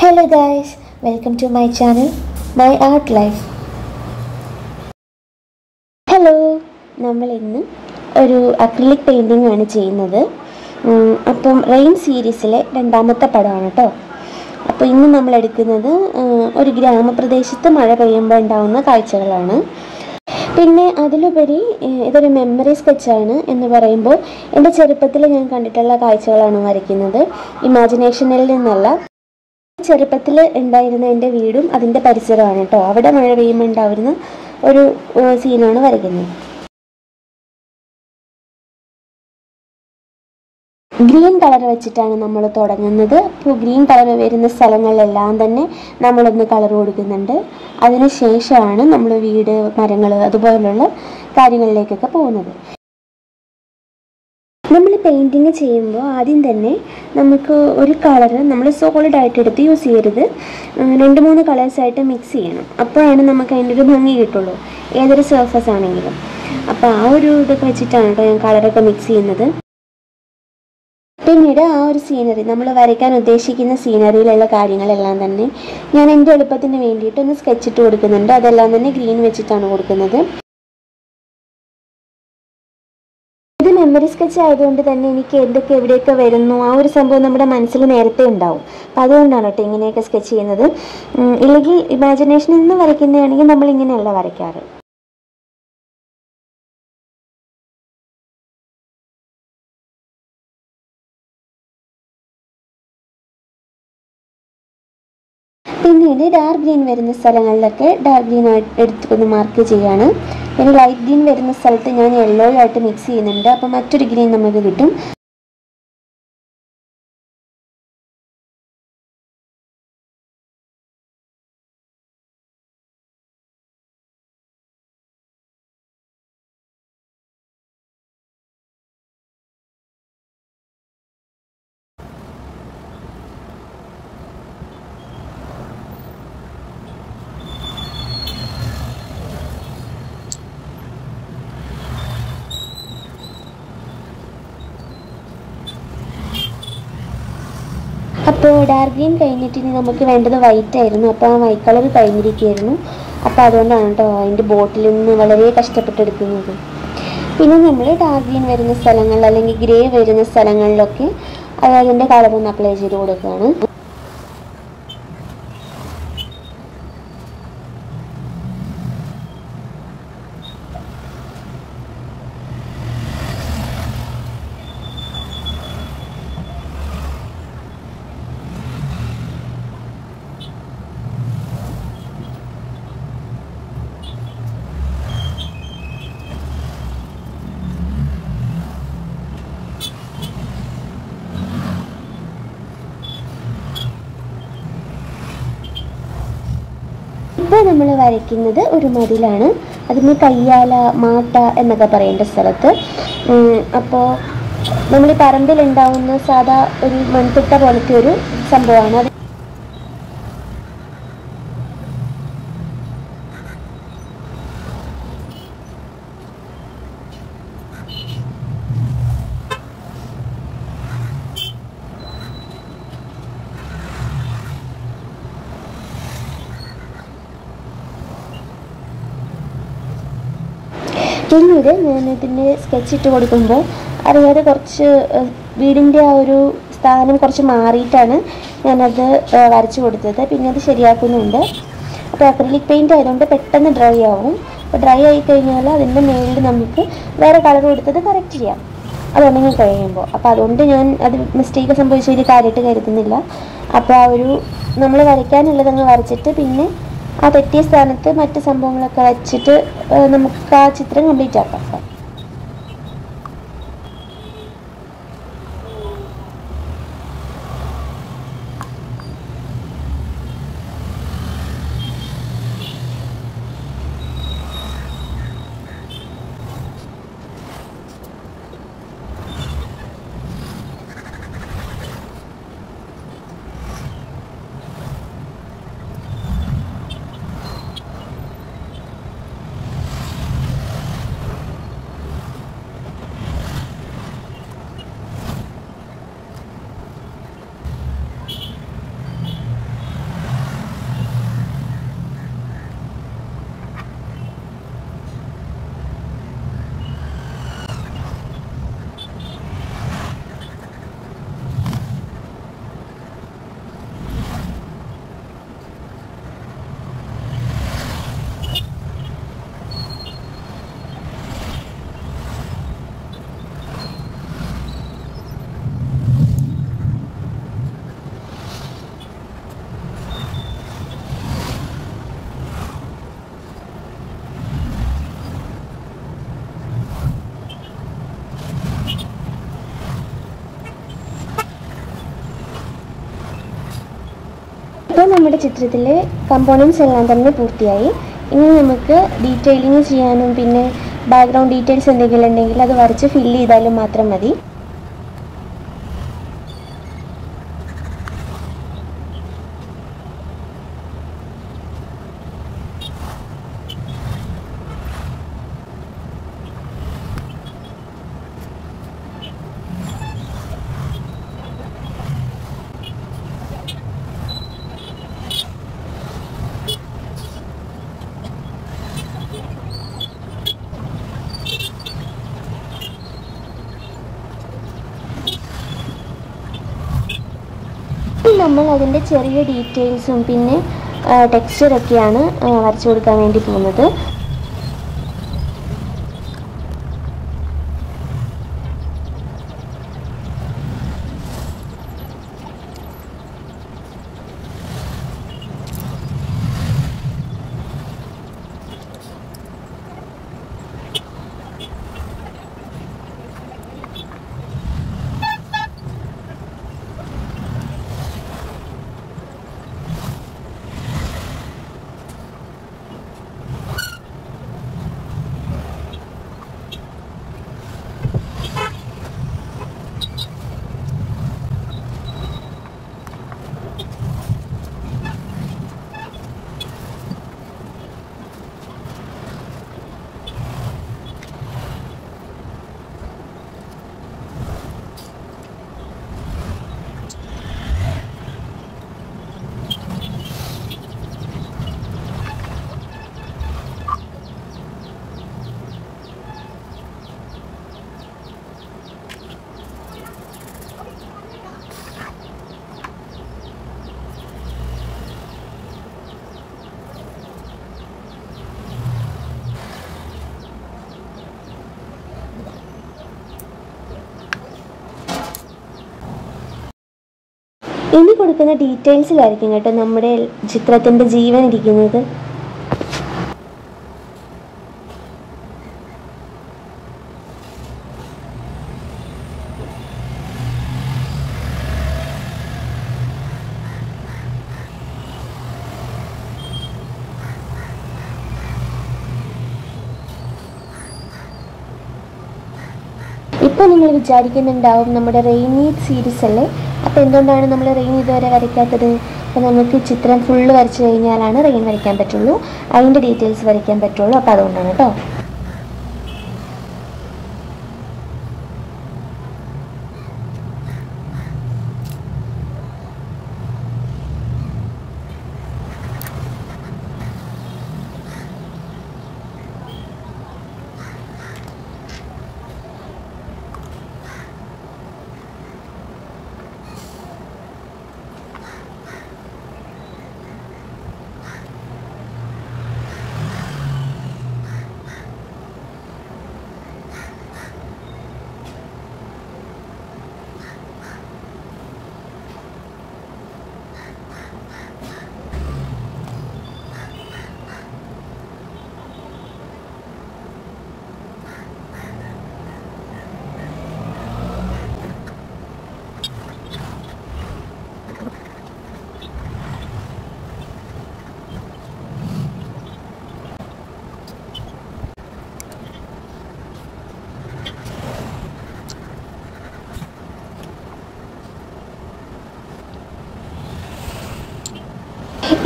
Hello guys welcome to my channel my art life hello നമ്മൾ ഇന്ന് ഒരു acrylic painting ആണ് ചെയ്യുന്നത്. അപ്പം റെയിൻ സീരീസിലെ രണ്ടാമത്തെ പടമാണ് കേട്ടോ അപ്പോൾ ഇന്ന് നമ്മൾ എടുക്കുന്നത് ഒരു ഗ്രാമപ്രദേശത്ത് മഴ പെയ്യുമ്പോൾ ഉണ്ടാകുന്ന കാഴ്ചകളാണ്. പിന്നെ അതിലുപരി ഇതൊരു മെമ്മറി സ്കെച്ചാണ് എന്ന് പറയുമ്പോൾ എന്റെ ചെറുപ്പത്തിൽ ഞാൻ കണ്ടിട്ടുള്ള കാഴ്ചകളാണ് വരയ്ക്കുന്നത്. ഇമാജിനേഷനിൽ നിന്നല്ല ചെറുപ്പത്തിൽ ഉണ്ടായിരുന്ന എന്റെ വീടും അതിന്റെ പരിസരമാണ് കേട്ടോ. അവിടെ മഴ പെയ്യുമ്പോൾ ഉണ്ടാവുന്ന ഒരു സീനാണ് വരയ്ക്കുന്നത്. ഗ്രീൻ കളർ വെച്ചിട്ടാണ് നമ്മൾ തുടങ്ങുന്നത്. അപ്പോൾ ഗ്രീൻ കളർ വരുന്ന സ്ഥലങ്ങളിലെല്ലാം തന്നെ നമ്മളൊന്ന് കളർ കൊടുക്കുന്നുണ്ട്. അതിന് ശേഷമാണ് നമ്മൾ വീട് മരങ്ങൾ അതുപോലുള്ള കാര്യങ്ങളിലേക്കൊക്കെ പോകുന്നത്. നമ്മൾ പെയിന്റിങ് ചെയ്യുമ്പോൾ ആദ്യം തന്നെ നമുക്ക് ഒരു കളർ നമ്മൾ സോളിഡ് ആയിട്ട് എടുത്ത് യൂസ് ചെയ്യരുത്. രണ്ട് മൂന്ന് കളേഴ്സായിട്ട് മിക്സ് ചെയ്യണം. അപ്പോഴാണ് നമുക്ക് അതിന്റെ ഒരു ഭംഗി കിട്ടുള്ളൂ. ഏതൊരു സർഫസ് ആണെങ്കിലും. അപ്പോൾ ആ ഒരു ഇതൊക്കെ വെച്ചിട്ടാണ് ഞാൻ കളറൊക്കെ മിക്സ് ചെയ്യുന്നത്. പിന്നീട് ആ ഒരു സീനറി നമ്മൾ വരയ്ക്കാൻ ഉദ്ദേശിക്കുന്ന സീനറിയിലുള്ള കാര്യങ്ങളെല്ലാം തന്നെ ഞാൻ എന്റെ എളുപ്പത്തിന് വേണ്ടിയിട്ട് ഒന്ന് സ്കെച്ച് ഇട്ട് കൊടുക്കുന്നുണ്ട്. അതെല്ലാം തന്നെ ഗ്രീൻ വെച്ചിട്ടാണ് കൊടുക്കുന്നത്. മെമ്മറി സ്കെച്ച് ആയതുകൊണ്ട് തന്നെ എനിക്ക് എന്തൊക്കെ എവിടെയൊക്കെ വരുന്നു ആ ഒരു സംഭവം നമ്മുടെ മനസ്സിൽ നേരത്തെ ഉണ്ടാവും. അപ്പം അതുകൊണ്ടാണ് കേട്ടോ ഇങ്ങനെയൊക്കെ സ്കെച്ച് ചെയ്യുന്നത്. ഇല്ലെങ്കിൽ ഇമാജിനേഷനിൽ നിന്ന് വരയ്ക്കുന്നതാണെങ്കിൽ നമ്മൾ ഇങ്ങനെയല്ല വരയ്ക്കാറ്. പിന്നീട് ഡാർക്ക് ഗ്രീൻ വരുന്ന സ്ഥലങ്ങളിലൊക്കെ ഡാർക്ക് ഗ്രീൻ എടുത്തൊന്ന് മാർക്ക് ചെയ്യാണ്. പിന്നെ ലൈറ്റ് ഗ്രീൻ വരുന്ന സ്ഥലത്ത് ഞാൻ യെല്ലോ ആയിട്ട് മിക്സ് ചെയ്യുന്നുണ്ട്. അപ്പോൾ മറ്റൊരു ഗ്രീൻ നമുക്ക് കിട്ടും. അപ്പോൾ ഡാർക്ക് ഗ്രീൻ കഴിഞ്ഞിട്ട് ഇനി നമുക്ക് വേണ്ടത് വൈറ്റ് ആയിരുന്നു. അപ്പോൾ ആ വൈറ്റ് കളർ കഴിഞ്ഞിരിക്കുകയായിരുന്നു അപ്പോൾ അതുകൊണ്ടാണ് കേട്ടോ അതിന്റെ ബോട്ടിൽ നിന്ന് വളരെ കഷ്ടപ്പെട്ടെടുക്കുന്നത്. പിന്നെ നമ്മൾ ഡാർക്ക് ഗ്രീൻ വരുന്ന സ്ഥലങ്ങളിൽ അല്ലെങ്കിൽ ഗ്രേ വരുന്ന സ്ഥലങ്ങളിലൊക്കെ അത് അതിന്റെ കളർ ഒന്ന് അപ്ലൈ ചെയ്ത് കൊടുക്കുകയാണ് ഇപ്പോൾ നമ്മൾ വരയ്ക്കുന്നത് ഒരു മതിലാണ്. അതിന് കയ്യാല മാട്ട എന്നൊക്കെ പറയേണ്ട സ്ഥലത്ത്. അപ്പോൾ നമ്മൾ ഈ പറമ്പിൽ ഉണ്ടാവുന്ന സാധാ ഒരു മൺതിട്ട പോലത്തെ ഒരു സംഭവമാണ്. അത് പിന്നീട് ഞാൻ ഇതിന്റെ സ്കെച്ച് ഇട്ട് കൊടുക്കുമ്പോൾ അറിയാതെ കുറച്ച് വീടിന്റെ ആ ഒരു സ്ഥാനം കുറച്ച് മാറിയിട്ടാണ് ഞാനത് വരച്ചു കൊടുത്തത്. പിന്നെ അത് ശരിയാക്കുന്നുണ്ട്. അപ്പോൾ അക്രിലിക് പെയിന്റ് ആയതുകൊണ്ട് പെട്ടെന്ന് ഡ്രൈ ആവും. അപ്പോൾ ഡ്രൈ ആയി കഴിഞ്ഞാൽ അതിന്റെ മേളിൽ നമുക്ക് വേറെ കളർ കൊടുത്തത് കറക്റ്റ് ചെയ്യാം. അത് ഉണങ്ങി കഴിയുമ്പോൾ അപ്പോൾ അതുകൊണ്ട് ഞാൻ അത് മിസ്റ്റേക്ക് സംഭവിച്ചതിൽ കാര്യമായിട്ട് കരുതുന്നില്ല. അപ്പോൾ ആ ഒരു നമ്മൾ വരയ്ക്കാനുള്ളതങ്ങ് വരച്ചിട്ട് പിന്നെ ആ തെറ്റിയ സ്ഥാനത്ത് മറ്റ് സംഭവങ്ങളൊക്കെ വെച്ചിട്ട് നമുക്ക് ആ ചിത്രം കംപ്ലീറ്റ് ആക്കാം. ചിത്രത്തിലെ കമ്പോണൻസ് എല്ലാം തന്നെ പൂർത്തിയായി. ഇനി നമുക്ക് ഡീറ്റെയിലിങ് ചെയ്യാനും പിന്നെ ബാക്ക്ഗ്രൗണ്ട് ഡീറ്റെയിൽസ് എന്തെങ്കിലും ഉണ്ടെങ്കിൽ അത് വരച്ച് ഫില്ല് ചെയ്താലും മാത്രം മതി. നമ്മൾ അതിന്റെ ചെറിയ ഡീറ്റെയിൽസും പിന്നെ ടെക്സ്ചറൊക്കെയാണ് വരച്ചു കൊടുക്കാൻ വേണ്ടി പോകുന്നത്. ഇനി കൊടുക്കുന്ന ഡീറ്റെയിൽസിലായിരിക്കും കേട്ടോ നമ്മുടെ ചിത്രത്തിന്റെ ജീവൻ ഇരിക്കുന്നത്. ഇപ്പോൾ നിങ്ങൾ വിചാരിക്കുന്നുണ്ടാവും നമ്മുടെ റെയിനി സീരീസ് അല്ലേ? അപ്പോൾ എന്തുകൊണ്ടാണ് നമ്മൾ റെയിൻ ഇതുവരെ വരയ്ക്കാത്തത്? അപ്പോൾ നമുക്ക് ചിത്രം ഫുള്ള് വരച്ചു കഴിഞ്ഞാലാണ് റെയിൻ വരയ്ക്കാൻ പറ്റുള്ളൂ. അതിന്റെ ഡീറ്റെയിൽസ് വരയ്ക്കാൻ പറ്റുള്ളൂ. അപ്പോൾ അതുകൊണ്ടാണ് കേട്ടോ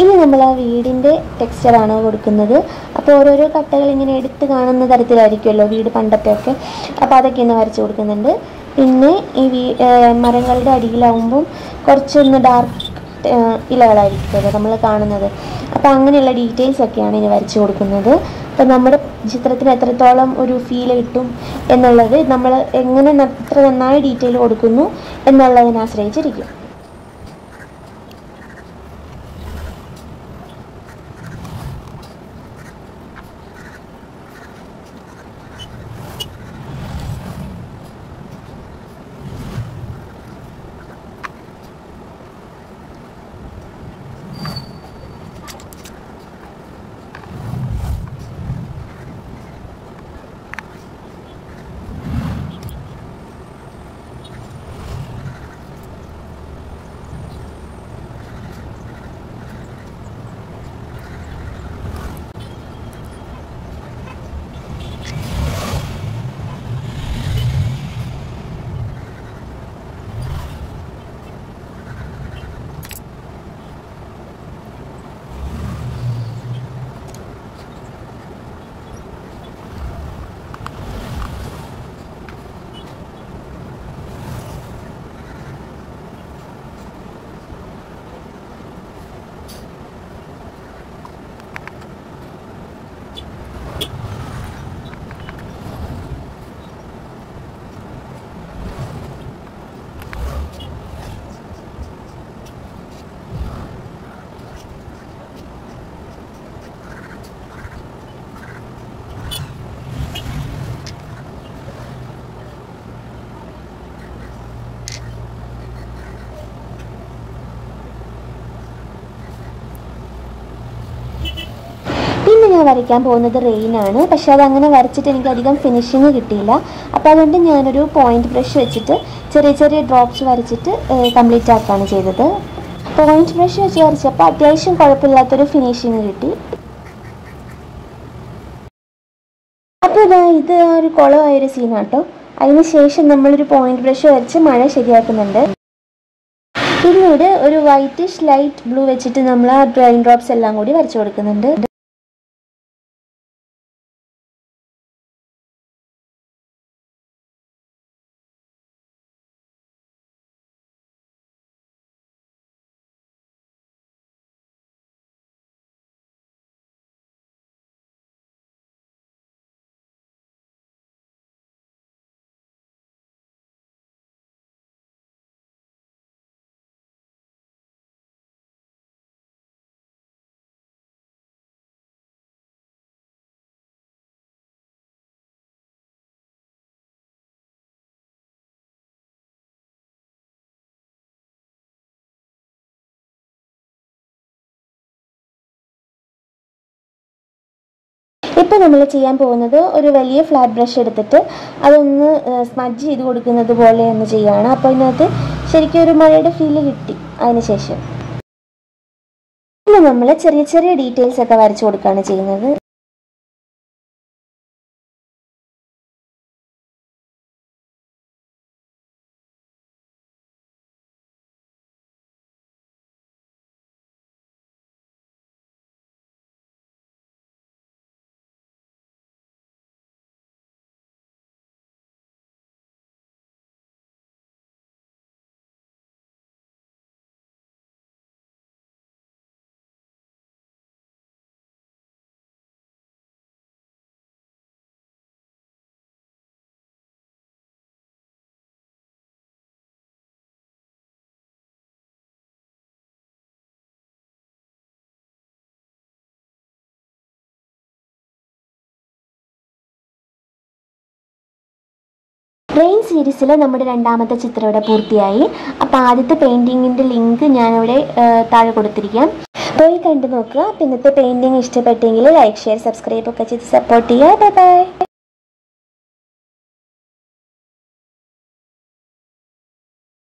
ഇനി നമ്മൾ ആ വീടിന്റെ ടെക്സ്ചറാണ് കൊടുക്കുന്നത്? അപ്പോൾ ഓരോരോ കട്ടകൾ ഇങ്ങനെ എടുത്ത് കാണുന്ന തരത്തിലായിരിക്കുമല്ലോ വീട് പണ്ടത്തെ ഒക്കെ അപ്പോൾ അതൊക്കെ ഒന്ന് വരച്ച് കൊടുക്കുന്നുണ്ട്. പിന്നെ ഈ വീ മരങ്ങളുടെ അടിയിലാവുമ്പം കുറച്ചൊന്ന് ഡാർക്ക് ഇലകളായിരിക്കുമല്ലോ നമ്മൾ കാണുന്നത്. അപ്പോൾ അങ്ങനെയുള്ള ഡീറ്റെയിൽസ് ഒക്കെയാണ് ഇനി വരച്ച് കൊടുക്കുന്നത്. അപ്പം നമ്മുടെ ചിത്രത്തിന് എത്രത്തോളം ഒരു ഫീൽ കിട്ടും എന്നുള്ളത് നമ്മൾ എങ്ങനെ എത്ര നന്നായി ഡീറ്റെയിൽ കൊടുക്കുന്നു എന്നുള്ളതിനെ ആശ്രയിച്ചിരിക്കും. ഞാൻ വരയ്ക്കാൻ പോകുന്നത് റെയിൻ ആണ്. പക്ഷെ അതങ്ങനെ വരച്ചിട്ട് എനിക്ക് അധികം ഫിനിഷിങ് കിട്ടിയില്ല. അപ്പോൾ അതുകൊണ്ട് ഞാനൊരു പോയിന്റ് ബ്രഷ് വെച്ചിട്ട് ചെറിയ ചെറിയ ഡ്രോപ്സ് വരച്ചിട്ട് കംപ്ലീറ്റ് ആക്കുകയാണ് ചെയ്തത്. പോയിന്റ് ബ്രഷ് വെച്ച് വരച്ചപ്പോൾ അത്യാവശ്യം കുഴപ്പമില്ലാത്തൊരു ഫിനിഷിങ് കിട്ടി. അപ്പോൾ ഇതാ ഇത് ഒരു കുളമായൊരു സീനാട്ടോ അതിന് ശേഷം നമ്മളൊരു പോയിന്റ് ബ്രഷ് വരച്ച് മഴ ശരിയാക്കുന്നുണ്ട്. പിന്നീട് ഒരു വൈറ്റിഷ് ലൈറ്റ് ബ്ലൂ വെച്ചിട്ട് നമ്മൾ ആ ഡ്രൈൻ ഡ്രോപ്സ് എല്ലാം കൂടി വരച്ചു കൊടുക്കുന്നുണ്ട്. ഇപ്പോൾ നമ്മൾ ചെയ്യാൻ പോകുന്നത് ഒരു വലിയ ഫ്ലാറ്റ് ബ്രഷ് എടുത്തിട്ട് അതൊന്ന് സ്മജ് ചെയ്ത് കൊടുക്കുന്നത് പോലെ ഒന്ന് ചെയ്യുകയാണ് അപ്പോൾ ഇതിനകത്ത് ശരിക്കും ഒരു മഴയുടെ ഫീൽ കിട്ടി അതിനുശേഷം നമ്മൾ ചെറിയ ചെറിയ ഡീറ്റെയിൽസ് ഒക്കെ വരച്ചു കൊടുക്കുകയാണ് ചെയ്യുന്നത്. റെയിൻ സീരീസിൽ നമ്മുടെ രണ്ടാമത്തെ ചിത്രം ഇവിടെ പൂർത്തിയായി. അപ്പോൾ ആദ്യത്തെ പെയിന്റിങ്ങിന്റെ ലിങ്ക് ഞാനിവിടെ താഴെ കൊടുത്തിരിക്കാം. പോയി കണ്ടു നോക്കുക. അപ്പോൾ ഇന്നത്തെ പെയിന്റിങ് ഇഷ്ടപ്പെട്ടെങ്കിൽ ലൈക്ക് ഷെയർ സബ്സ്ക്രൈബ് ഒക്കെ ചെയ്ത് സപ്പോർട്ട് ചെയ്യുക. Bye bye